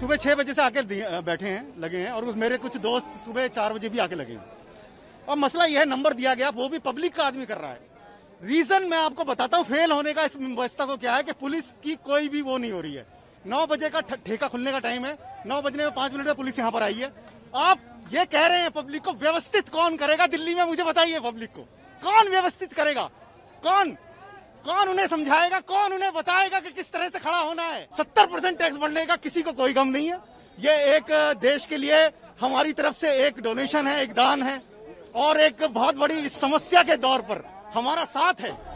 सुबह छह बजे से आके बैठे हैं, लगे हैं, और मेरे कुछ दोस्त सुबह चार बजे भी आके लगे हैं। और मसला यह है, नंबर दिया गया, वो भी पब्लिक का आदमी कर रहा है। रीजन मैं आपको बताता हूँ, फेल होने का इस व्यवस्था को क्या है कि पुलिस की कोई भी वो नहीं हो रही है। नौ बजे का ठेका खुलने का टाइम है, नौ बजने में पाँच मिनट में पुलिस यहाँ पर आई है। आप ये कह रहे हैं पब्लिक को व्यवस्थित कौन करेगा? दिल्ली में मुझे बताइए पब्लिक को। कौन व्यवस्थित करेगा? कौन? कौन उन्हें समझाएगा, कौन उन्हें बताएगा कि किस तरह से खड़ा होना है? सत्तर परसेंट टैक्स बढ़ने का किसी को कोई गम नहीं है। ये एक देश के लिए हमारी तरफ़ से एक डोनेशन है, एक दान है। और एक बहुत बड़ी समस्या के दौर पर हमारा साथ है।